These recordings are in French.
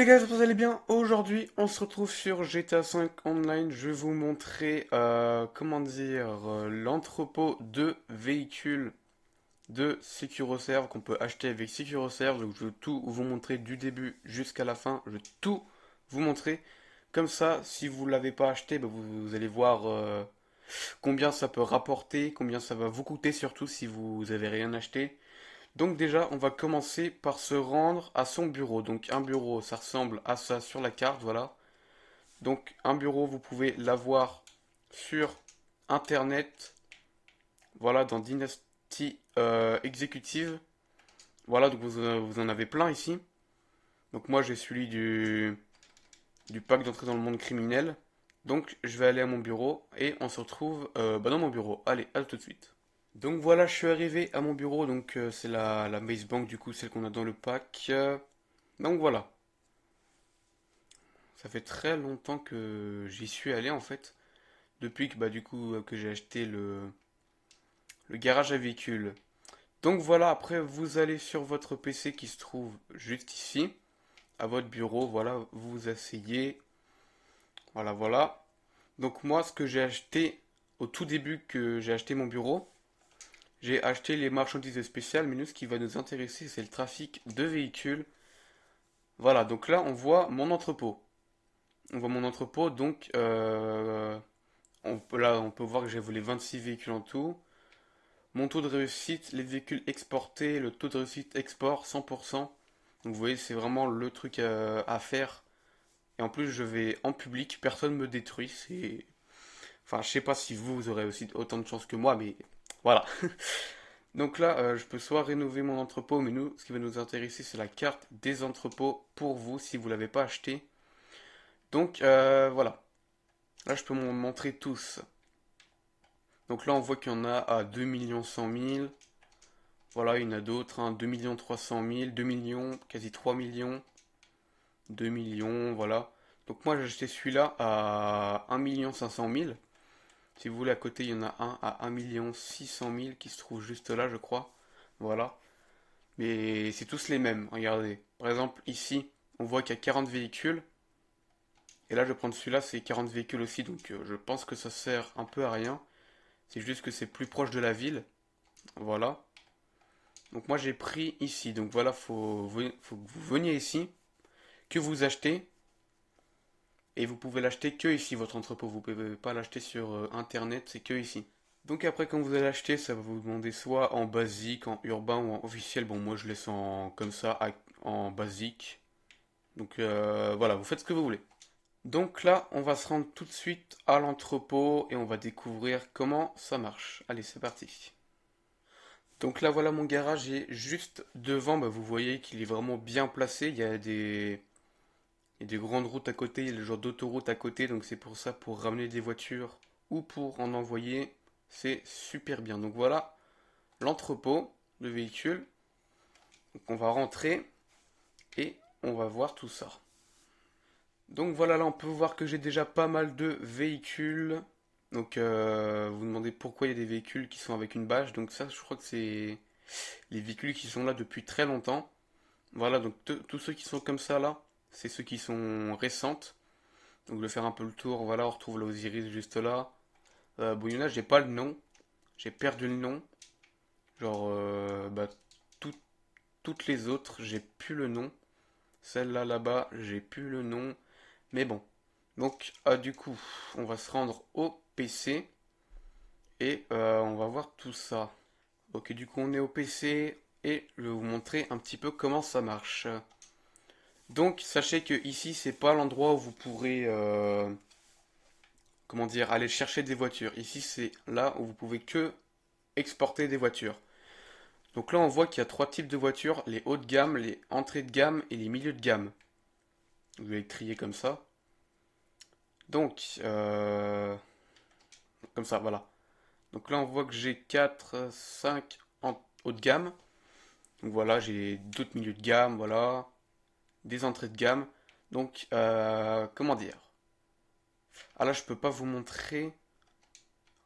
Les gars, que vous allez bien. Aujourd'hui, on se retrouve sur GTA 5 Online. Je vais vous montrer, euh, comment dire, euh, l'entrepôt de véhicules de SecuroServe qu'on peut acheter avec SecuroServe. Donc je vais tout vous montrer du début jusqu'à la fin. Je vais tout vous montrer. Comme ça, si vous ne l'avez pas acheté, bah, vous, vous allez voir euh, combien ça peut rapporter, combien ça va vous coûter, surtout si vous n'avez rien acheté. Donc déjà, on va commencer par se rendre à son bureau. Donc un bureau, ça ressemble à ça sur la carte, voilà. Donc un bureau, vous pouvez l'avoir sur Internet, voilà, dans Dynasty euh, Executive. Voilà, donc vous, euh, vous en avez plein ici. Donc moi, j'ai celui du, du pack d'entrée dans le monde criminel. Donc je vais aller à mon bureau et on se retrouve euh, bah, dans mon bureau. Allez, à tout de suite. Donc voilà, je suis arrivé à mon bureau, donc euh, c'est la, la Maze Bank du coup, celle qu'on a dans le pack. Euh, donc voilà. Ça fait très longtemps que j'y suis allé en fait. Depuis que bah du coup euh, que j'ai acheté le, le garage à véhicules. Donc voilà, après vous allez sur votre PC qui se trouve juste ici, à votre bureau, voilà, vous vous asseyez. Voilà, voilà. Donc moi, ce que j'ai acheté au tout début que j'ai acheté mon bureau, j'ai acheté les marchandises spéciales, mais nous, ce qui va nous intéresser, c'est le trafic de véhicules. Voilà, donc là, on voit mon entrepôt. On voit mon entrepôt, donc euh, là, on peut voir que j'ai volé 26 véhicules en tout. Mon taux de réussite, les véhicules exportés, le taux de réussite export 100%. Donc vous voyez, c'est vraiment le truc à, à faire. Et en plus, je vais en public, personne me détruit. Enfin, je sais pas si vous, vous aurez aussi autant de chance que moi, mais voilà. Donc là, euh, je peux soit rénover mon entrepôt, mais nous, ce qui va nous intéresser, c'est la carte des entrepôts pour vous, si vous ne l'avez pas acheté. Donc euh, voilà. Là, je peux m'en montrer tous. Donc là, on voit qu'il y en a à 2 100 000. Voilà, il y en a d'autres, hein, 2 300 000, 2 millions, quasi 3 millions, 2 millions, voilà. Donc moi, j'ai acheté celui-là à 1 500 000. Si vous voulez, à côté, il y en a un à 1 600 000 qui se trouve juste là, je crois. Voilà. Mais c'est tous les mêmes, regardez. Par exemple, ici, on voit qu'il y a 40 véhicules. Et là, je vais prendre celui-là, c'est 40 véhicules aussi. Donc, euh, je pense que ça sert un peu à rien. C'est juste que c'est plus proche de la ville. Voilà. Donc, moi, j'ai pris ici. Donc, voilà, faut, faut que vous veniez ici. Que vous achetez. Et vous pouvez l'acheter que ici, votre entrepôt. Vous ne pouvez pas l'acheter sur euh, internet, c'est que ici. Donc après, quand vous allez l'acheter, ça va vous demander soit en basique, en urbain ou en officiel. Bon, moi je laisse en comme ça, en basique. Donc euh, voilà, vous faites ce que vous voulez. Donc là, on va se rendre tout de suite à l'entrepôt et on va découvrir comment ça marche. Allez, c'est parti. Donc là, voilà mon garage est juste devant. Bah, vous voyez qu'il est vraiment bien placé. Il y a des il y a des grandes routes à côté, il y a le genre d'autoroute à côté, donc c'est pour ça, pour ramener des voitures ou pour en envoyer, c'est super bien. Donc voilà l'entrepôt de véhicules. Donc on va rentrer et on va voir tout ça. Donc voilà, là on peut voir que j'ai déjà pas mal de véhicules. Donc euh, vous demandez pourquoi il y a des véhicules qui sont avec une bâche. Donc ça, je crois que c'est les véhicules qui sont là depuis très longtemps. Voilà, donc tous ceux qui sont comme ça là, c'est ceux qui sont récentes. Donc je vais faire un peu le tour. Voilà, on retrouve l'Osiris juste là. Euh, j'ai pas le nom. J'ai perdu le nom. Genre, euh, bah, toutes les autres, j'ai plus le nom. Celle-là, là-bas, j'ai plus le nom. Mais bon. Donc, ah, du coup, on va se rendre au PC. Et euh, on va voir tout ça. Ok, du coup, on est au PC. Et je vais vous montrer un petit peu comment ça marche. Donc sachez que ici c'est pas l'endroit où vous pourrez euh, comment dire aller chercher des voitures. Ici c'est là où vous pouvez que exporter des voitures. Donc là on voit qu'il y a trois types de voitures, les hauts de gamme, les entrées de gamme et les milieux de gamme. Vous allez trier comme ça. Donc euh, comme ça voilà. Donc là on voit que j'ai 4, 5 en haut de gamme. Donc voilà j'ai d'autres milieux de gamme, voilà des entrées de gamme. Donc, euh, comment dire? Ah là, je peux pas vous montrer.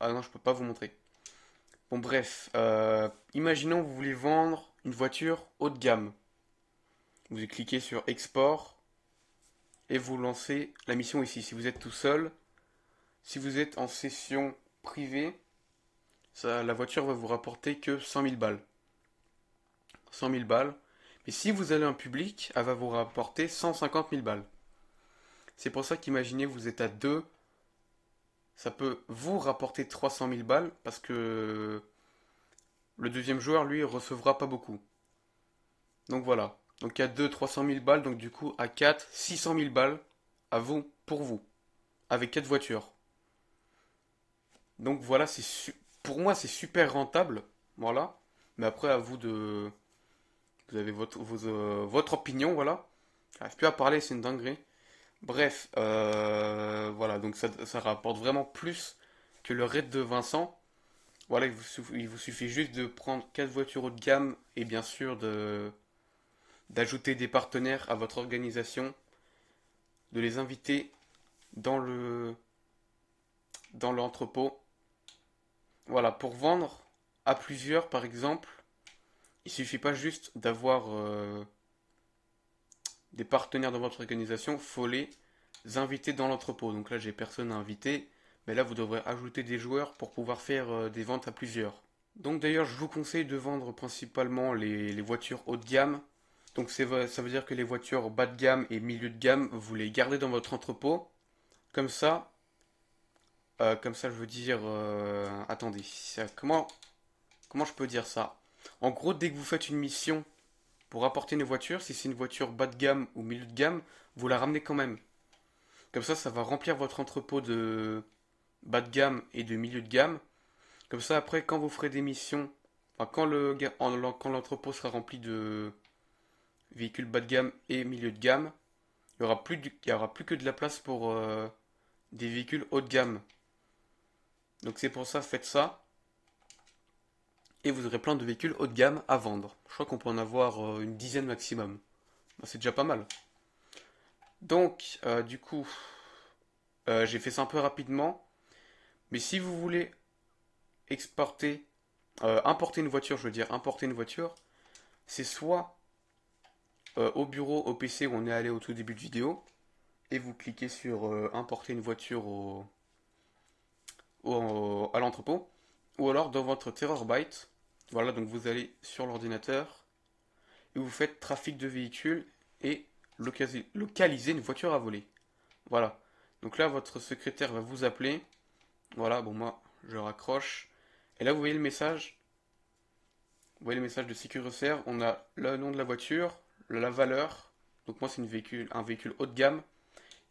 Ah non, je peux pas vous montrer. Bon, bref. Euh, imaginons vous voulez vendre une voiture haut de gamme. Vous cliquez sur Export. et vous lancez la mission ici. Si vous êtes tout seul, si vous êtes en session privée, la voiture va vous rapporter que 100 000 balles. 100 000 balles. Mais si vous allez en public, elle va vous rapporter 150 000 balles. C'est pour ça qu'imaginez, vous êtes à 2, ça peut vous rapporter 300 000 balles parce que le deuxième joueur, lui, recevra pas beaucoup. Donc voilà. Donc à 2, 300 000 balles. Donc du coup, à 4, 600 000 balles à vous, pour vous. Avec 4 voitures. Donc voilà, pour moi, c'est super rentable. Voilà. Mais après, à vous de. Vous avez votre, euh, votre opinion, voilà. J'arrive plus à parler, c'est une dinguerie. Bref, euh, voilà, donc ça, rapporte vraiment plus que le raid de Vincent. Voilà, il vous, suffit juste de prendre 4 voitures haut de gamme et bien sûr d'ajouter des partenaires à votre organisation, de les inviter dans le dans l'entrepôt. Voilà, pour vendre à plusieurs par exemple, il suffit pas juste d'avoir euh, des partenaires dans votre organisation, faut les inviter dans l'entrepôt. Donc là, j'ai personne à inviter, mais là, vous devrez ajouter des joueurs pour pouvoir faire euh, des ventes à plusieurs. Donc d'ailleurs, je vous conseille de vendre principalement les voitures haut de gamme, donc ça veut dire que les voitures bas de gamme et milieu de gamme, vous les gardez dans votre entrepôt. Comme ça, euh, comme ça je veux dire, attendez, comment, comment je peux dire ça? En gros, dès que vous faites une mission pour apporter une voiture, si c'est une voiture bas de gamme ou milieu de gamme, vous la ramenez quand même. Comme ça, ça va remplir votre entrepôt de bas de gamme et de milieu de gamme. Comme ça, après, quand vous ferez des missions, enfin, quand l'entrepôt sera rempli de véhicules bas de gamme et milieu de gamme, il n'y aura, plus aura plus que de la place pour euh, des véhicules haut de gamme. Donc c'est pour ça, faites ça. Et vous aurez plein de véhicules haut de gamme à vendre. Je crois qu'on peut en avoir euh, une dizaine maximum. Bah, c'est déjà pas mal. Donc, euh, du coup, j'ai fait ça un peu rapidement. Mais si vous voulez exporter, importer une voiture, je veux dire importer une voiture, c'est soit euh, au bureau, au PC où on est allé au tout début de vidéo, et vous cliquez sur euh, importer une voiture au, à l'entrepôt, ou alors dans votre Terrorbyte, voilà, donc vous allez sur l'ordinateur, et vous faites trafic de véhicules, et localiser une voiture à voler. Voilà. Donc là, votre secrétaire va vous appeler. Voilà, bon, moi, je raccroche. Et là, vous voyez le message. Vous voyez le message de sécuritaire. On a le nom de la voiture, la valeur. Donc moi c'est un véhicule haut de gamme.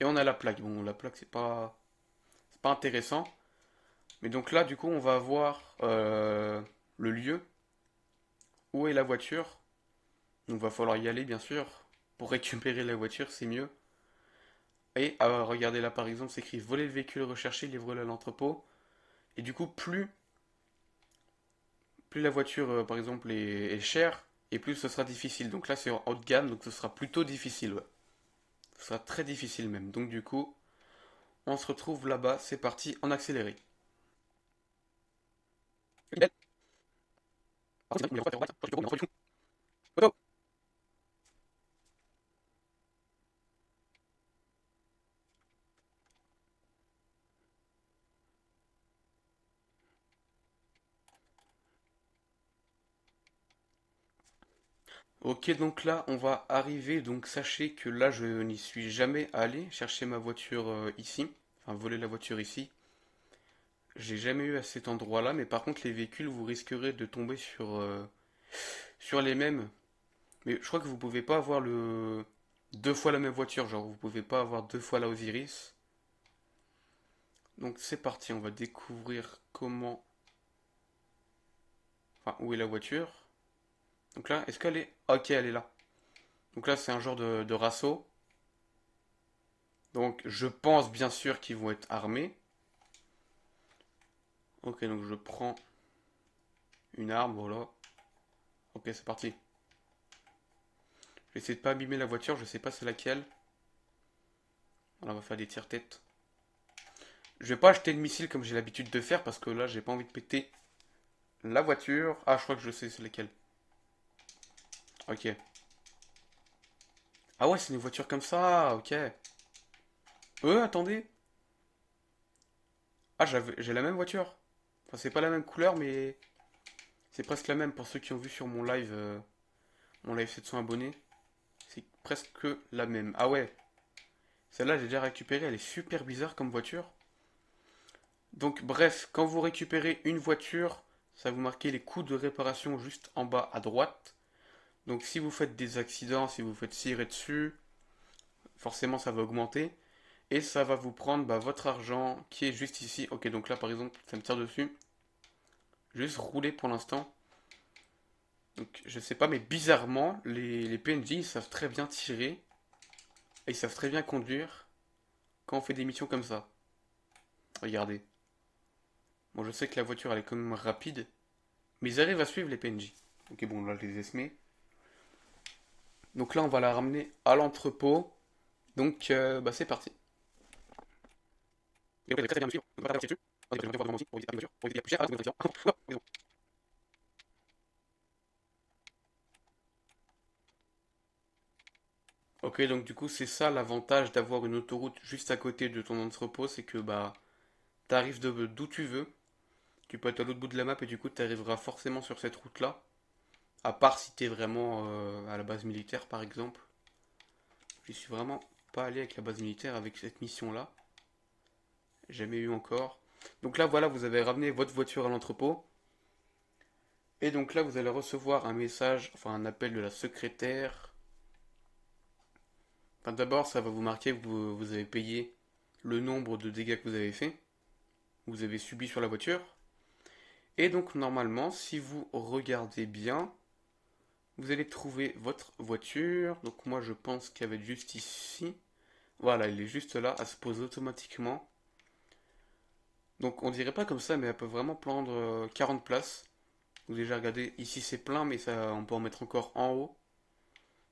Et on a la plaque. Bon la plaque c'est pas pas intéressant. Mais donc là du coup on va avoir euh, le lieu. Où est la voiture Donc va falloir y aller bien sûr. Pour récupérer la voiture c'est mieux. Et regardez là par exemple c'est écrit voler le véhicule recherché, livrer à l'entrepôt. Et du coup plus plus la voiture euh, par exemple est chère, et plus ce sera difficile. Donc là c'est en haut de gamme, donc ce sera plutôt difficile. Ce sera très difficile même. Donc du coup, on se retrouve là-bas, c'est parti en accéléré. Ok, donc là, on va arriver. Donc sachez que là, je n'y suis jamais allé chercher ma voiture euh, ici. Enfin, voler la voiture ici. J'ai jamais eu à cet endroit-là. Mais par contre, les véhicules, vous risquerez de tomber sur, euh, sur les mêmes. Mais je crois que vous pouvez pas avoir le deux fois la même voiture. Genre, vous pouvez pas avoir deux fois la Osiris. Donc c'est parti, on va découvrir comment... Enfin, où est la voiture. Donc là, est-ce qu'elle est... Ok, elle est là. Donc là, c'est un genre de, de. Donc je pense bien sûr qu'ils vont être armés. Ok, donc je prends une arme, voilà. Ok, c'est parti. Je vais essayer de pas abîmer la voiture, je sais pas c'est laquelle. On va faire des tirs-tête. Je vais pas acheter de missile comme j'ai l'habitude de faire parce que là, j'ai pas envie de péter la voiture. Ah, je crois que je sais c'est laquelle. Ok. Ah ouais, c'est une voiture comme ça, ok. Euh, attendez. Ah, j'ai la même voiture. C'est pas la même couleur, mais c'est presque la même pour ceux qui ont vu sur mon live, euh, mon live 700 abonnés. C'est presque la même. Ah ouais. Celle-là, j'ai déjà récupérée. Elle est super bizarre comme voiture. Donc, bref, quand vous récupérez une voiture, ça vous marquer les coûts de réparation juste en bas à droite. Donc, si vous faites des accidents, si vous faites tirer dessus, forcément, ça va augmenter. Et ça va vous prendre bah, votre argent qui est juste ici. Ok, donc là, par exemple, ça me tire dessus. Juste rouler pour l'instant. Donc, je sais pas, mais bizarrement, les, les PNJ, ils savent très bien tirer. Et ils savent très bien conduire quand on fait des missions comme ça. Regardez. Bon, je sais que la voiture, elle est quand même rapide. Mais ils arrivent à suivre les PNJ. Ok, bon, là, je les ai semés. Donc là, on va la ramener à l'entrepôt. Donc, euh, bah, c'est parti. Ok, donc du coup, c'est ça l'avantage d'avoir une autoroute juste à côté de ton entrepôt, c'est que bah, t'arrives d'où tu veux, tu peux être à l'autre bout de la map et du coup, tu arriveras forcément sur cette route-là. À part si t'es vraiment euh, à la base militaire, par exemple. Je suis vraiment pas allé avec la base militaire avec cette mission-là. Jamais eu encore. Donc là, voilà, vous avez ramené votre voiture à l'entrepôt. Et donc là, vous allez recevoir un message, enfin un appel de la secrétaire D'abord, ça va vous marquer que vous, avez payé le nombre de dégâts que vous avez fait, vous avez subi sur la voiture. Et donc, normalement, si vous regardez bien, vous allez trouver votre voiture. Donc, moi, je pense qu'elle va être juste ici. Voilà, elle est juste là, elle se pose automatiquement. Donc, on dirait pas comme ça, mais elle peut vraiment prendre 40 euh, places. Vous déjà regardez, ici c'est plein, mais ça, on peut en mettre encore en haut.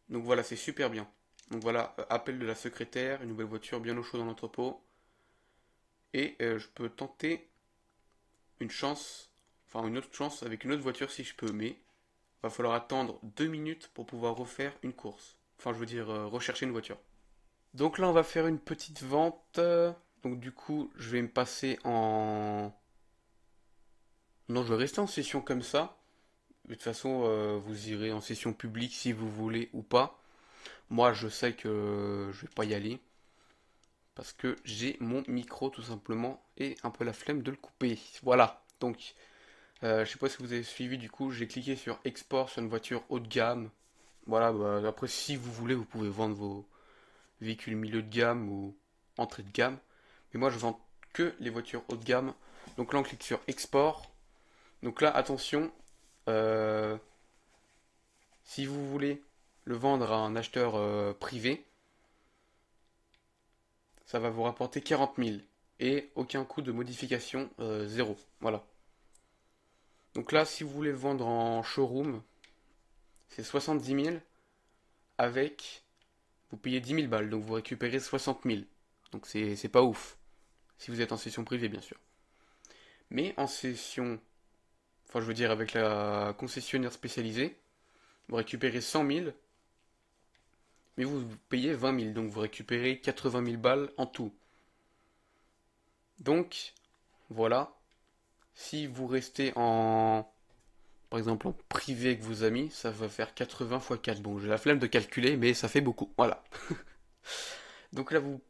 Donc voilà, c'est super bien. Donc voilà, euh, appel de la secrétaire, une nouvelle voiture bien au chaud dans l'entrepôt. Et euh, je peux tenter une chance, enfin une autre chance avec une autre voiture si je peux, mais va falloir attendre deux minutes pour pouvoir refaire une course. Enfin, je veux dire, rechercher une voiture. Donc là, on va faire une petite vente. Donc du coup, je vais me passer en... Non, je vais rester en session comme ça. De toute façon, vous irez en session publique si vous voulez ou pas. Moi, je sais que je vais pas y aller. Parce que j'ai mon micro tout simplement et un peu la flemme de le couper. Voilà. Donc, euh, je sais pas si vous avez suivi du coup, j'ai cliqué sur export sur une voiture haut de gamme. Voilà, bah, après si vous voulez, vous pouvez vendre vos véhicules milieu de gamme ou entrée de gamme. Mais moi je vends que les voitures haut de gamme. Donc là on clique sur export. Donc là attention, euh, si vous voulez le vendre à un acheteur euh, privé, ça va vous rapporter 40 000 et aucun coût de modification, euh, zéro. Voilà. Donc là, si vous voulez vendre en showroom, c'est 70 000 avec, vous payez 10 000 balles, donc vous récupérez 60 000. Donc c'est pas ouf, si vous êtes en session privée bien sûr. Mais en session, enfin je veux dire avec la concessionnaire spécialisée, vous récupérez 100 000 mais vous payez 20 000, donc vous récupérez 80 000 balles en tout. Donc, voilà. Si vous restez en, par exemple, en privé avec vos amis, ça va faire 80 x 4. Bon, j'ai la flemme de calculer, mais ça fait beaucoup. Voilà. donc là, vous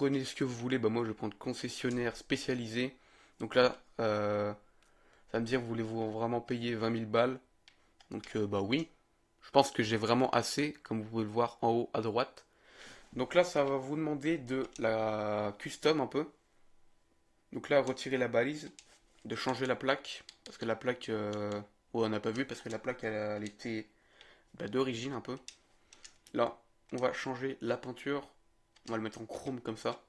prenez ce que vous voulez. Bah, moi, je vais prendre concessionnaire spécialisé. Donc là, euh, ça va me dire, voulez-vous vraiment payer 20 000 balles? Donc, euh, bah oui. Je pense que j'ai vraiment assez, comme vous pouvez le voir en haut à droite. Donc là, ça va vous demander de la custom un peu. Donc là, retirer la balise, de changer la plaque, parce que la plaque, euh, on n'a pas vu, parce que la plaque, elle, était bah, d'origine un peu. Là, on va changer la peinture, on va le mettre en chrome comme ça,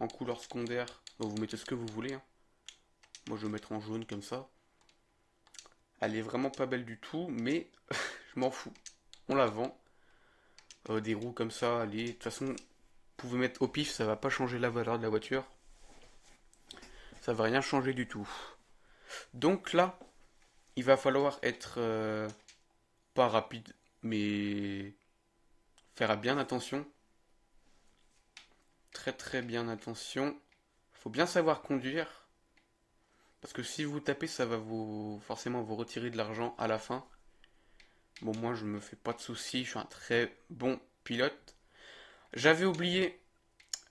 en couleur secondaire, vous mettez ce que vous voulez. Hein. Moi, je vais mettre en jaune comme ça. Elle est vraiment pas belle du tout, mais je m'en fous. On la vend. Euh, des roues comme ça, allez. De toute façon, vous pouvez mettre au pif, ça va pas changer la valeur de la voiture. Ça va rien changer du tout. Donc là, il va falloir être euh, pas rapide, mais faire bien attention. Très très bien attention. Faut bien savoir conduire. Parce que si vous tapez, ça va vous forcément vous retirer de l'argent à la fin. Bon, moi je me fais pas de soucis, je suis un très bon pilote. J'avais oublié,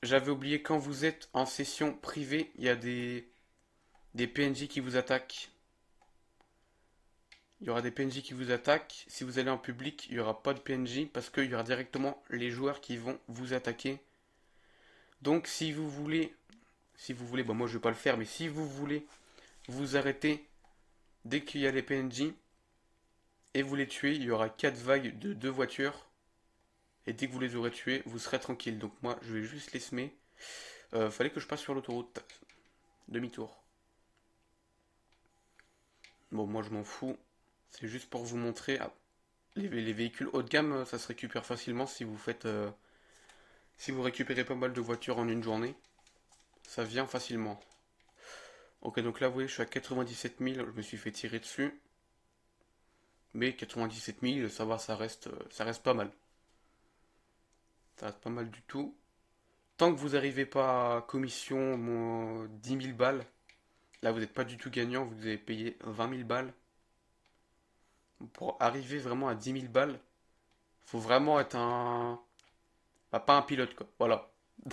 j'avais oublié quand vous êtes en session privée, il y a des des PNJ qui vous attaquent. Il y aura des PNJ qui vous attaquent. Si vous allez en public, il n'y aura pas de PNJ parce qu'il y aura directement les joueurs qui vont vous attaquer. Donc si vous voulez, si vous voulez, moi je vais pas le faire, mais si vous voulez vous arrêter dès qu'il y a les PNJ et vous les tuez, il y aura 4 vagues de deux voitures. Et dès que vous les aurez tués, vous serez tranquille. Donc moi je vais juste les semer. Euh, fallait que je passe sur l'autoroute. Demi-tour. Bon, moi je m'en fous. C'est juste pour vous montrer. Ah, les, véhicules haut de gamme, ça se récupère facilement si vous faites. Euh, si vous récupérez pas mal de voitures en une journée. Ça vient facilement. Ok, donc là, vous voyez, je suis à 97 000. Je me suis fait tirer dessus. Mais 97 000, ça va, ça reste, pas mal. Ça reste pas mal du tout. Tant que vous n'arrivez pas à commission mon 10 000 balles, Là, vous n'êtes pas du tout gagnant, vous avez payé 20 000 balles. Pour arriver vraiment à 10 000 balles, faut vraiment être un. Bah, pas un pilote, quoi. Voilà.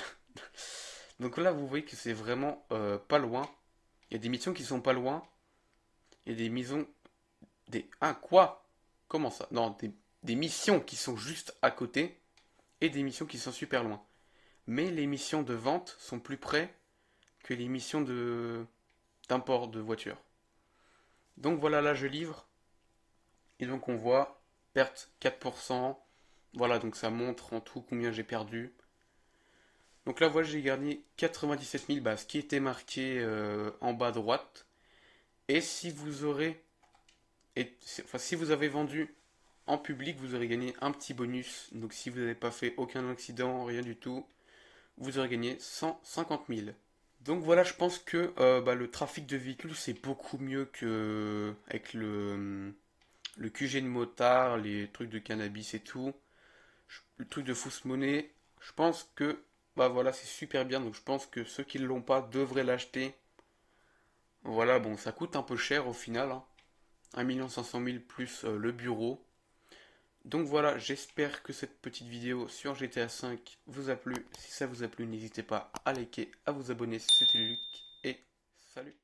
Donc là, vous voyez que c'est vraiment euh, pas loin. Il y a des missions qui sont pas loin. Il y a des missions. Des. Ah, quoi? Comment ça? Non, des, missions qui sont juste à côté. Et des missions qui sont super loin. Mais les missions de vente sont plus près que les missions de d'import de voiture. Donc voilà, là je livre. Et donc on voit perte 4%. Voilà, donc ça montre en tout combien j'ai perdu. Donc là, voilà, j'ai gagné 97 000 bases qui était marqué euh, en bas à droite. Et si vous aurez, si vous avez vendu en public, vous aurez gagné un petit bonus. Donc si vous n'avez pas fait aucun accident, rien du tout, vous aurez gagné 150 000. Donc voilà, je pense que euh, bah, le trafic de véhicules c'est beaucoup mieux que avec le, le QG de motard, les trucs de cannabis et tout, le truc de fausse monnaie. Je pense que bah voilà, c'est super bien. Donc je pense que ceux qui ne l'ont pas devraient l'acheter. Voilà, bon, ça coûte un peu cher au final. Hein. 1 500 000 plus euh, le bureau. Donc voilà, j'espère que cette petite vidéo sur GTA V vous a plu. Si ça vous a plu, n'hésitez pas à liker, à vous abonner. C'était Luc et salut